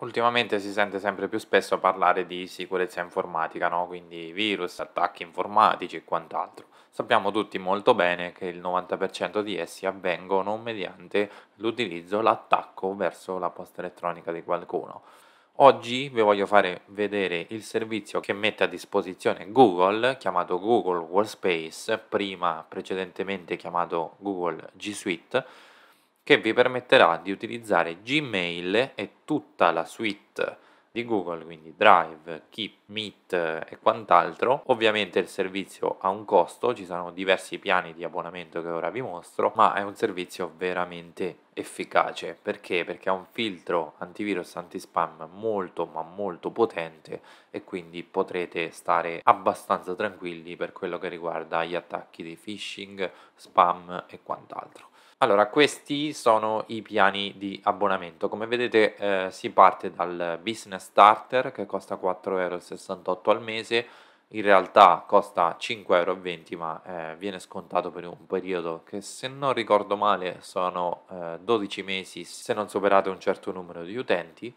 Ultimamente si sente sempre più spesso parlare di sicurezza informatica, no? quindi virus, attacchi informatici e quant'altro. Sappiamo tutti molto bene che il 90% di essi avvengono mediante l'utilizzo, l'attacco verso la posta elettronica di qualcuno. Oggi vi voglio fare vedere il servizio che mette a disposizione Google, chiamato Google Workspace, prima precedentemente chiamato Google G Suite, che vi permetterà di utilizzare Gmail e tutta la suite di Google, quindi Drive, Keep, Meet e quant'altro. Ovviamente il servizio ha un costo, ci sono diversi piani di abbonamento che ora vi mostro, ma è un servizio veramente efficace. Perché? Perché ha un filtro antivirus anti-spam molto ma molto potente e quindi potrete stare abbastanza tranquilli per quello che riguarda gli attacchi di phishing, spam e quant'altro. Allora, questi sono i piani di abbonamento. Come vedete eh, si parte dal Business Starter che costa 4,68 euro al mese, in realtà costa 5,20 euro ma eh, viene scontato per un periodo che se non ricordo male sono eh, 12 mesi se non superate un certo numero di utenti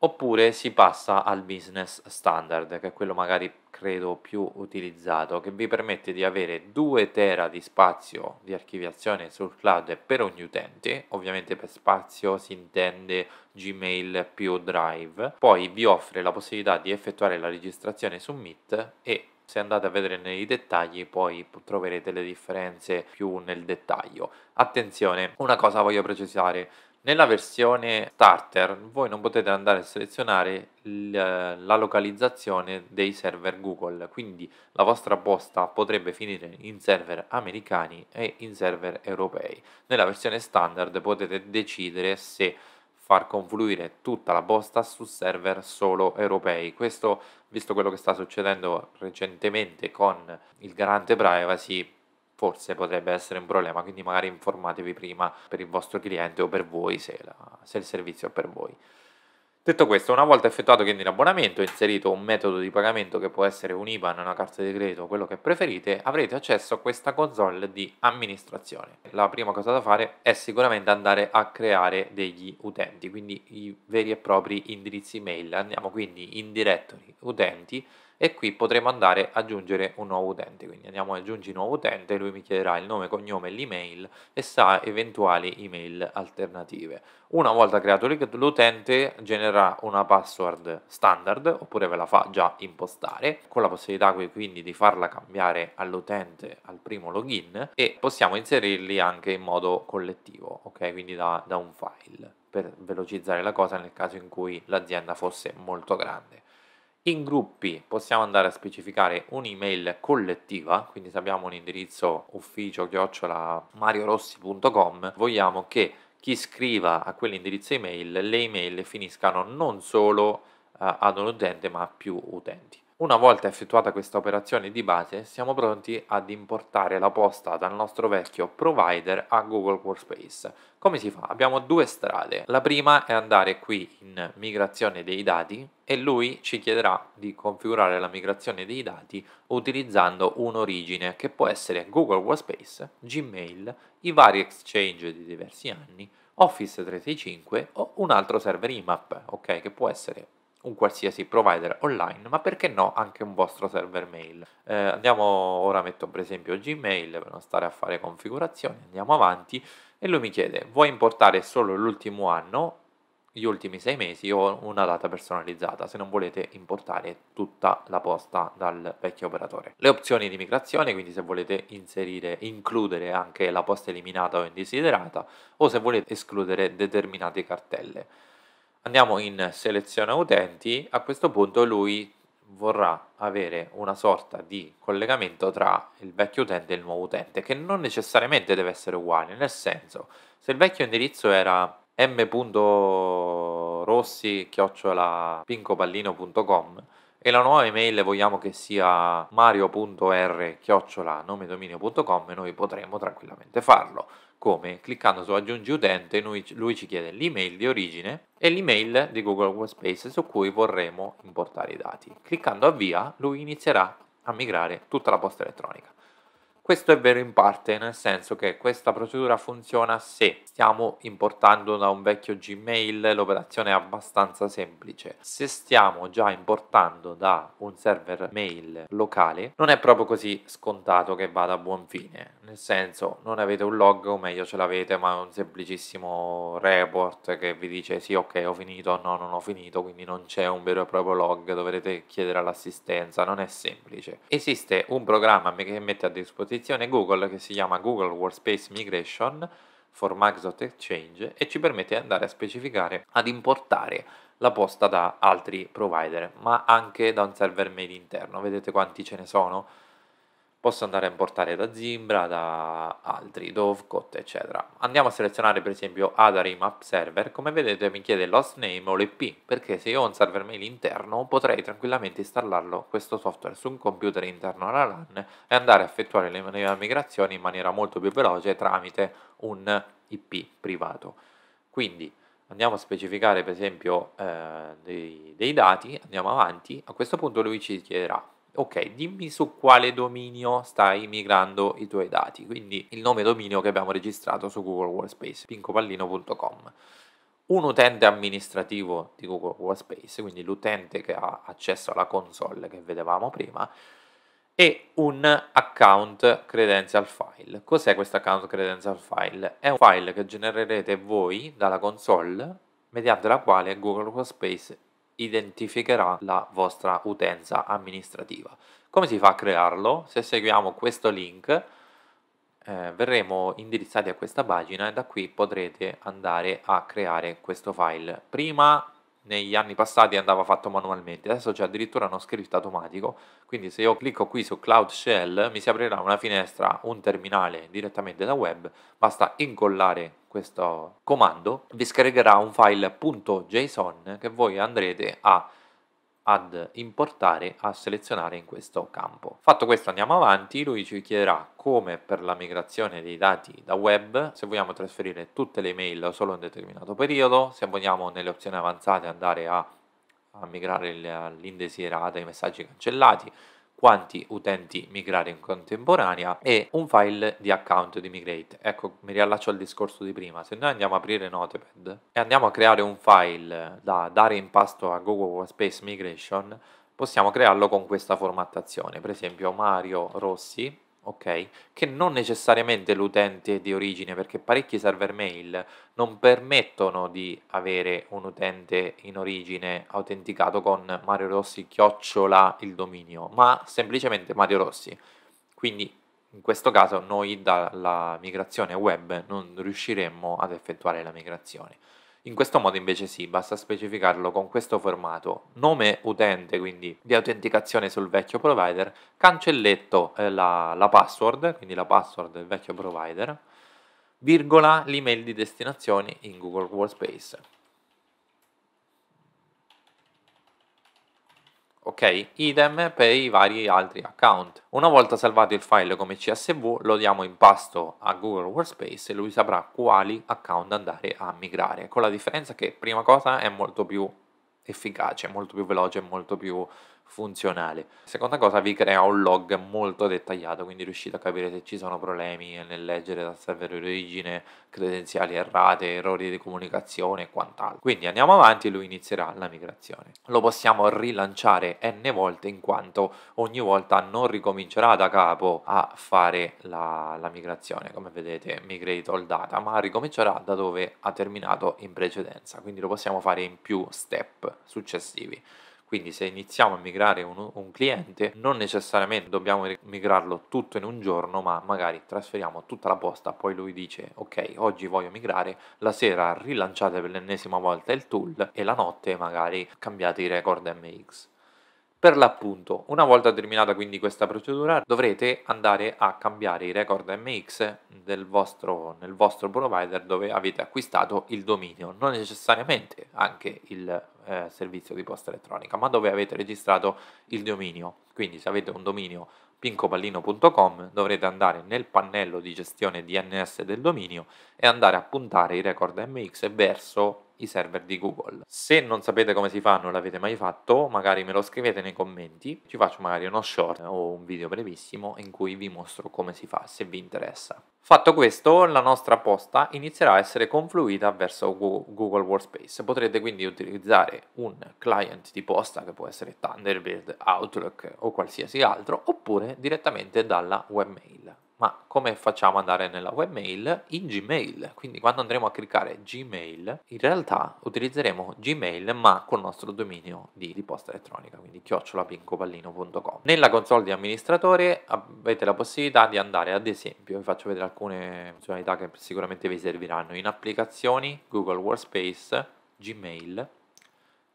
oppure si passa al business standard, che è quello magari credo più utilizzato, che vi permette di avere 2 tera di spazio di archiviazione sul cloud per ogni utente, ovviamente per spazio si intende Gmail più Drive, poi vi offre la possibilità di effettuare la registrazione su Meet e se andate a vedere nei dettagli poi troverete le differenze più nel dettaglio. Attenzione, una cosa voglio precisare, nella versione starter voi non potete andare a selezionare la localizzazione dei server Google, quindi la vostra posta potrebbe finire in server americani e in server europei. Nella versione standard potete decidere se far confluire tutta la posta su server solo europei. Questo, visto quello che sta succedendo recentemente con il garante privacy, forse potrebbe essere un problema, quindi magari informatevi prima per il vostro cliente o per voi se, la, se il servizio è per voi. Detto questo, una volta effettuato quindi l'abbonamento, inserito un metodo di pagamento che può essere un IBAN, una carta di credito, quello che preferite, avrete accesso a questa console di amministrazione. La prima cosa da fare è sicuramente andare a creare degli utenti, quindi i veri e propri indirizzi mail. Andiamo quindi in directory utenti e qui potremo andare ad aggiungere un nuovo utente. Quindi andiamo ad aggiungere un nuovo utente lui mi chiederà il nome, cognome l'email e sa eventuali email alternative. Una volta creato l'utente genererà una password standard oppure ve la fa già impostare con la possibilità quindi di farla cambiare all'utente al primo login e possiamo inserirli anche in modo collettivo ok? Quindi da, da un file per velocizzare la cosa nel caso in cui l'azienda fosse molto grande in gruppi possiamo andare a specificare un'email collettiva, quindi se abbiamo un indirizzo ufficio chiocciola mariorossi.com, vogliamo che chi scriva a quell'indirizzo email le email finiscano non solo uh, ad un utente ma a più utenti. Una volta effettuata questa operazione di base, siamo pronti ad importare la posta dal nostro vecchio provider a Google Workspace. Come si fa? Abbiamo due strade. La prima è andare qui in migrazione dei dati e lui ci chiederà di configurare la migrazione dei dati utilizzando un'origine che può essere Google Workspace, Gmail, i vari exchange di diversi anni, Office 365 o un altro server IMAP, ok, che può essere un qualsiasi provider online, ma perché no anche un vostro server mail. Eh, andiamo ora metto per esempio Gmail per non stare a fare configurazioni, andiamo avanti e lui mi chiede vuoi importare solo l'ultimo anno, gli ultimi sei mesi o una data personalizzata se non volete importare tutta la posta dal vecchio operatore. Le opzioni di migrazione, quindi se volete inserire, includere anche la posta eliminata o indesiderata o se volete escludere determinate cartelle andiamo in selezione utenti, a questo punto lui vorrà avere una sorta di collegamento tra il vecchio utente e il nuovo utente, che non necessariamente deve essere uguale, nel senso, se il vecchio indirizzo era m.rossi-pincopallino.com e la nuova email vogliamo che sia mario.r-nomedominio.com noi potremo tranquillamente farlo come? Cliccando su aggiungi utente lui, ci chiede l'email di origine e l'email di Google Workspace su cui vorremmo importare i dati. Cliccando avvia lui inizierà a migrare tutta la posta elettronica. Questo è vero in parte, nel senso che questa procedura funziona se stiamo importando da un vecchio Gmail, l'operazione è abbastanza semplice. Se stiamo già importando da un server mail locale, non è proprio così scontato che vada a buon fine. Nel senso, non avete un log, o meglio ce l'avete, ma è un semplicissimo report che vi dice sì, ok, ho finito, no, non ho finito, quindi non c'è un vero e proprio log, dovrete chiedere all'assistenza, non è semplice. Esiste un programma che mette a disposizione disposizione Google che si chiama Google Workspace Migration for Microsoft Exchange e ci permette di andare a specificare, ad importare la posta da altri provider, ma anche da un server mail interno. Vedete quanti ce ne sono? Posso andare a importare da Zimbra, da altri, Dovecot, eccetera. Andiamo a selezionare per esempio Adarim App Server, come vedete mi chiede l'hostname o l'IP, perché se io ho un server mail interno potrei tranquillamente installarlo, questo software, su un computer interno alla LAN e andare a effettuare le migrazioni in maniera molto più veloce tramite un IP privato. Quindi andiamo a specificare per esempio eh, dei, dei dati, andiamo avanti, a questo punto lui ci chiederà ok, dimmi su quale dominio stai migrando i tuoi dati, quindi il nome dominio che abbiamo registrato su Google Workspace, pincopallino.com. Un utente amministrativo di Google Workspace, quindi l'utente che ha accesso alla console che vedevamo prima, e un account credential file. Cos'è questo account credential file? È un file che genererete voi dalla console mediante la quale Google Workspace identificherà la vostra utenza amministrativa. Come si fa a crearlo? Se seguiamo questo link eh, verremo indirizzati a questa pagina e da qui potrete andare a creare questo file. Prima negli anni passati andava fatto manualmente, adesso c'è addirittura uno script automatico, quindi se io clicco qui su Cloud Shell mi si aprirà una finestra, un terminale direttamente da web, basta incollare questo comando, vi scaricherà un file .json che voi andrete a ad importare a selezionare in questo campo. Fatto questo andiamo avanti, lui ci chiederà come per la migrazione dei dati da web, se vogliamo trasferire tutte le mail solo un determinato periodo, se vogliamo nelle opzioni avanzate andare a, a migrare l'indesiderata, i messaggi cancellati, quanti utenti migrare in contemporanea e un file di account di Migrate. Ecco, mi riallaccio al discorso di prima. Se noi andiamo a aprire Notepad e andiamo a creare un file da dare in pasto a Google Workspace Migration, possiamo crearlo con questa formattazione. Per esempio Mario Rossi ok? Che non necessariamente l'utente di origine, perché parecchi server mail non permettono di avere un utente in origine autenticato con Mario Rossi chiocciola il dominio, ma semplicemente Mario Rossi. Quindi in questo caso noi dalla migrazione web non riusciremmo ad effettuare la migrazione. In questo modo invece sì, basta specificarlo con questo formato, nome utente, quindi di autenticazione sul vecchio provider, cancelletto eh, la, la password, quindi la password del vecchio provider, virgola l'email di destinazione in Google Workspace. Ok? Idem per i vari altri account. Una volta salvato il file come CSV lo diamo in pasto a Google Workspace e lui saprà quali account andare a migrare, con la differenza che prima cosa è molto più efficace, molto più veloce, molto più funzionale. Seconda cosa, vi crea un log molto dettagliato, quindi riuscite a capire se ci sono problemi nel leggere dal server di origine, credenziali errate, errori di comunicazione e quant'altro. Quindi andiamo avanti e lui inizierà la migrazione. Lo possiamo rilanciare n volte in quanto ogni volta non ricomincerà da capo a fare la, la migrazione, come vedete, migrate all data, ma ricomincerà da dove ha terminato in precedenza, quindi lo possiamo fare in più step successivi. Quindi se iniziamo a migrare un, un, cliente, non necessariamente dobbiamo migrarlo tutto in un giorno, ma magari trasferiamo tutta la posta, poi lui dice ok, oggi voglio migrare, la sera rilanciate per l'ennesima volta il tool e la notte magari cambiate i record MX. Per l'appunto, una volta terminata quindi questa procedura, dovrete andare a cambiare i record MX vostro, nel vostro provider dove avete acquistato il dominio, non necessariamente anche il eh, servizio di posta elettronica, ma dove avete registrato il dominio. Quindi se avete un dominio pincopallino.com dovrete andare nel pannello di gestione DNS del dominio e andare a puntare i record MX verso i server di Google. Se non sapete come si fa, non l'avete mai fatto, magari me lo scrivete nei commenti, ci faccio magari uno short o un video brevissimo in cui vi mostro come si fa, se vi interessa. Fatto questo, la nostra posta inizierà a essere confluita verso Google Workspace. Potrete quindi utilizzare un client di posta che può essere Thunderbird, Outlook o qualsiasi altro, oppure direttamente dalla webmail. Ma come facciamo ad andare nella webmail? In Gmail. Quindi quando andremo a cliccare Gmail, in realtà utilizzeremo Gmail ma col nostro dominio di, di posta elettronica, quindi chiocciolapincopallino.com. Nella console di amministratore avete la possibilità di andare ad esempio, vi faccio vedere alcune funzionalità che sicuramente vi serviranno, in applicazioni, Google Workspace, Gmail,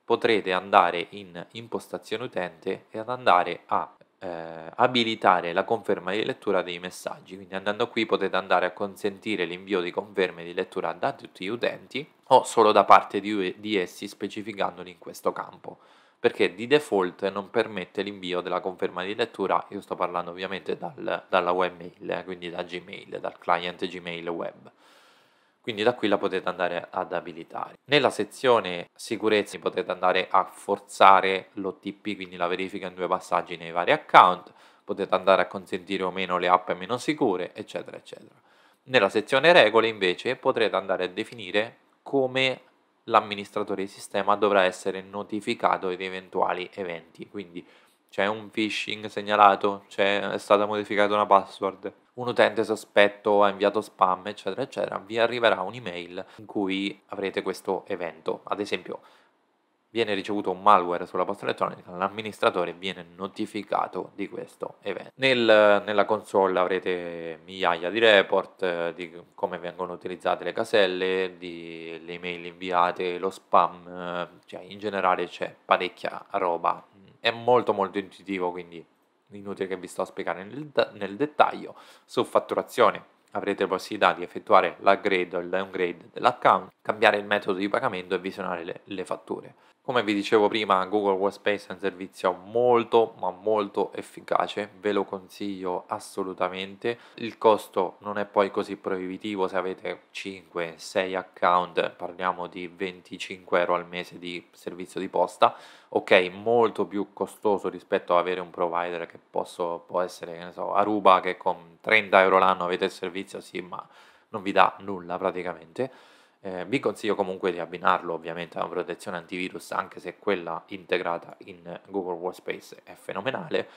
potrete andare in impostazione utente e andare a eh, abilitare la conferma di lettura dei messaggi, quindi andando qui potete andare a consentire l'invio di conferme di lettura da tutti gli utenti o solo da parte di, di essi specificandoli in questo campo. Perché di default non permette l'invio della conferma di lettura, io sto parlando ovviamente dal, dalla webmail, eh, quindi da Gmail, dal client Gmail web quindi da qui la potete andare ad abilitare. Nella sezione sicurezza potete andare a forzare l'OTP, quindi la verifica in due passaggi nei vari account, potete andare a consentire o meno le app meno sicure, eccetera, eccetera. Nella sezione regole invece potrete andare a definire come l'amministratore di sistema dovrà essere notificato di eventuali eventi, quindi c'è un phishing segnalato, è stata modificata una password, un utente sospetto ha inviato spam, eccetera, eccetera, vi arriverà un'email in cui avrete questo evento. Ad esempio, viene ricevuto un malware sulla posta elettronica, l'amministratore viene notificato di questo evento. Nel, nella console avrete migliaia di report eh, di come vengono utilizzate le caselle, di, le email inviate, lo spam, eh, cioè in generale c'è parecchia roba è molto molto intuitivo, quindi inutile che vi sto a spiegare nel, nel dettaglio. Su fatturazione avrete la possibilità di effettuare l'upgrade o il downgrade dell'account, cambiare il metodo di pagamento e visionare le, le fatture. Come vi dicevo prima, Google Workspace è un servizio molto ma molto efficace, ve lo consiglio assolutamente. Il costo non è poi così proibitivo se avete 5-6 account, parliamo di 25 euro al mese di servizio di posta. Ok, molto più costoso rispetto ad avere un provider che posso, può essere, che ne so, Aruba che con 30 euro l'anno avete il servizio, sì, ma non vi dà nulla praticamente eh, vi consiglio comunque di abbinarlo ovviamente a una protezione antivirus, anche se quella integrata in Google Workspace è fenomenale.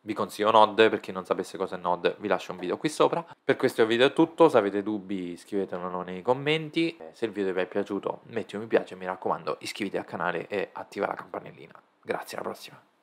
Vi consiglio Node, per chi non sapesse cosa è Node vi lascio un video qui sopra. Per questo video è tutto, se avete dubbi scrivetemelo nei commenti, eh, se il video vi è piaciuto metti un mi piace, mi raccomando iscriviti al canale e attiva la campanellina. Grazie, alla prossima!